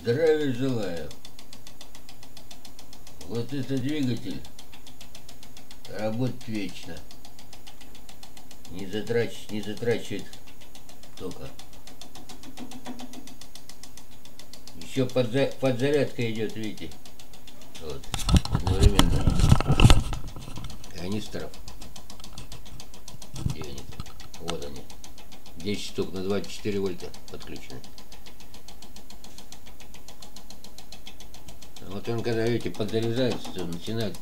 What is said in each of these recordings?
Здравия желаю. Вот это двигатель работает вечно. Не, затрач, не затрачивает тока. Еще подза, подзарядка идет, видите? Вот, одновременно. Канистров. Где они? Вот они. 10 штук на 24 вольта подключены. Вот он, когда, видите, подзаряжается, то начинает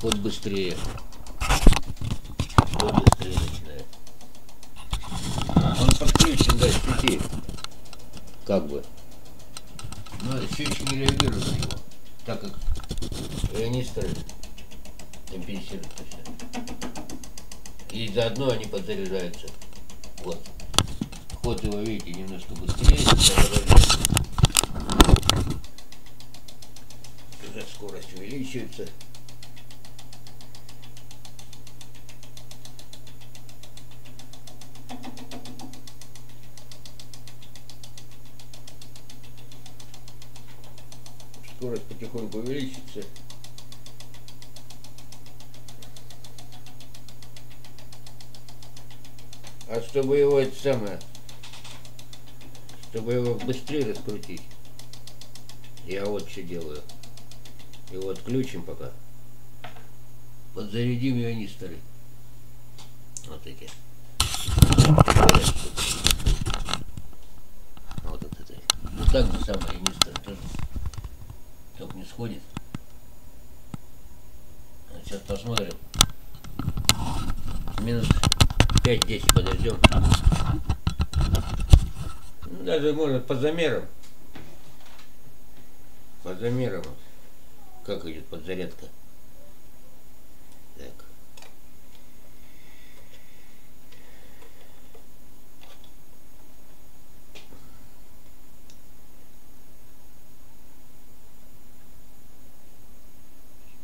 ход быстрее. Ход быстрее начинает. Он подключен, да, к. Как бы. Но счетчик не реагирует на него, так как ионисторы компенсируют все. И заодно они подзаряжаются. Вот. Ход его, видите, немножко быстрее. Уже скорость увеличивается. Скорость потихоньку увеличится. А чтобы его это самое, чтобы его быстрее раскрутить, я вот что делаю. Его отключим пока. Подзарядим ионисторы. Вот эти. Вот это. Ну так же самое ионисторы тоже. Ток не сходит. Сейчас посмотрим. Минут 5-10 подождем. Даже можно по замерам. По замерам. Как идет подзарядка. Так.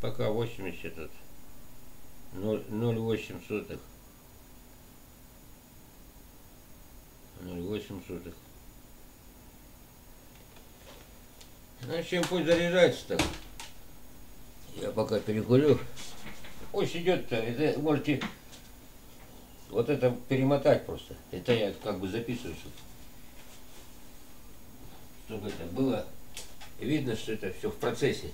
Пока 80 этот 0,8 сотых. 0,8 сотых. Ну, чем пусть заряжается так. Я пока перекурю. Пусть идет-то, это можете вот это перемотать просто. Это я как бы записываю, чтобы, это было видно, что это все в процессе.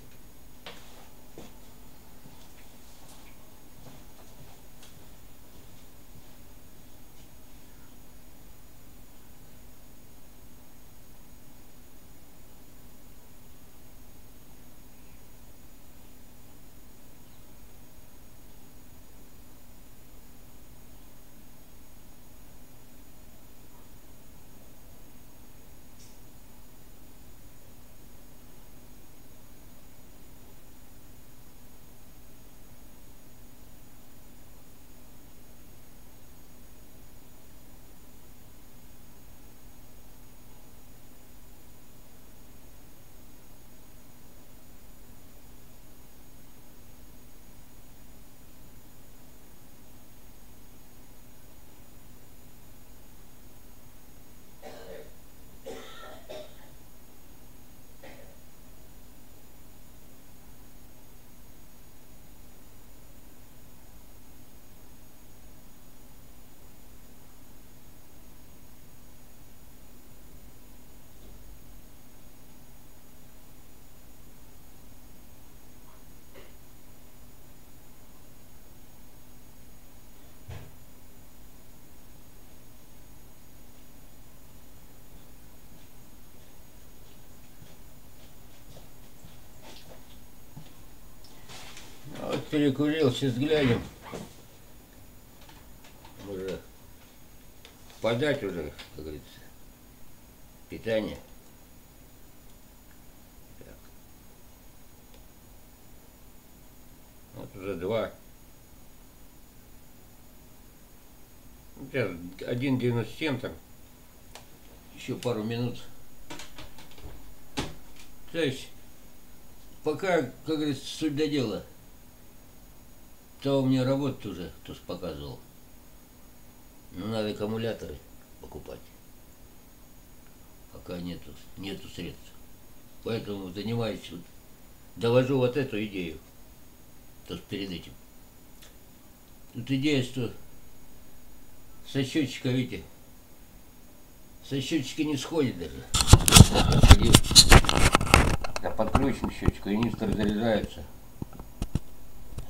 Вот перекурил, сейчас глянем. Уже подать уже, как говорится, питание. Так. Вот уже два. Сейчас 1.97 там. Еще пару минут. То есть, пока, как говорится, суть до дела. То у меня работает уже, кто показывал. Ну, надо аккумуляторы покупать. Пока нету, нету средств. Поэтому занимаюсь, вот, довожу вот эту идею. То есть перед этим. Тут идея, что со счетчика, видите, со счетчика не сходит даже. Я подключен к счетчику, и нистор заряжается.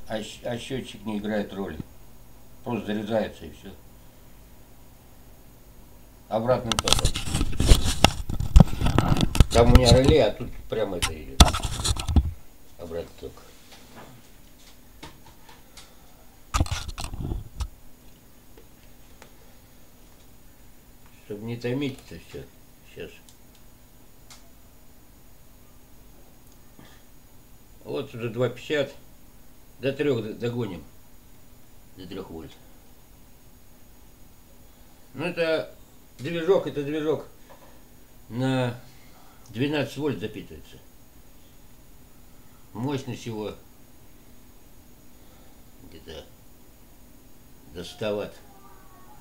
А, а счетчик не играет роли. Просто заряжается и все. Обратным током. Там у меня реле, а тут прямо это идет. Обратный ток. Чтобы не томить это все. Сейчас. Вот уже 2,50. До трех догоним. До трех вольт. Ну это движок, это движок на 12 вольт запитывается. Мощность его где-то до 100 ватт.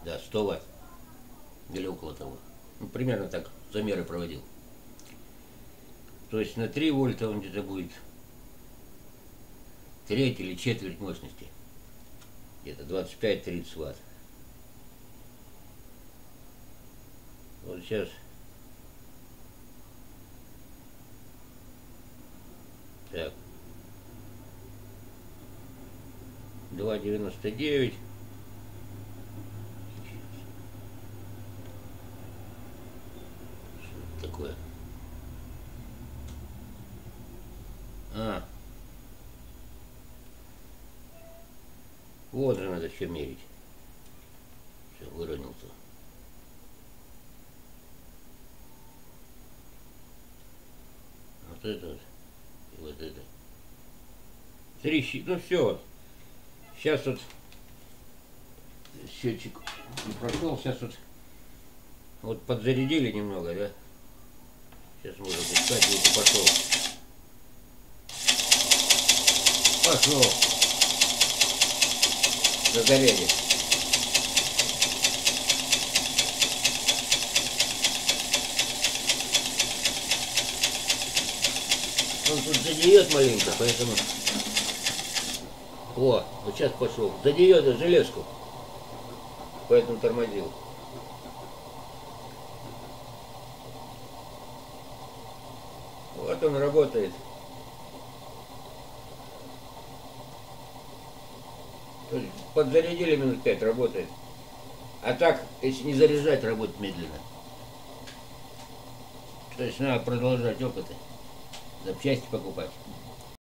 Да, 100 ватт. Или около того. Ну, примерно так замеры проводил. То есть на 3 вольта он где-то будет треть или четверть мощности. Где-то 25-30 ватт. Вот сейчас так 2,99 что такое а вот же надо все мерить все выровнялся вот это вот и вот это. Три щи... Ну все. Сейчас вот счетчик прошел. Сейчас вот вот подзарядили немного, да? Сейчас можно пускать, если пошел. Пошел. Загорели. Он тут задеет маленько, поэтому... О, вот сейчас пошел. Задеет железку. Поэтому тормозил. Вот он работает. Подзарядили минут пять, работает. А так, если не заряжать, работает медленно. То есть надо продолжать опыты запчасти покупать.